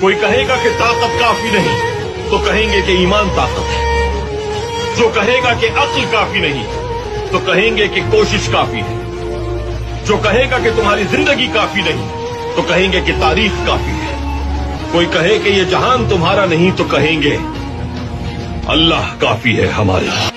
कोई कहेगा कि ताकत काफ़ी नहीं तो कहेंगे कि ईमान ताकत है। जो कहेगा कि अक्ल काफ़ी नहीं तो कहेंगे कि कोशिश काफ़ी है। जो कहेगा कि तुम्हारी ज़िंदगी काफ़ी नहीं तो कहेंगे कि तारीफ़ काफ़ी है। कोई कहे कि ये जहान तुम्हारा नहीं तो कहेंगे, अल्लाह काफ़ी है हमारे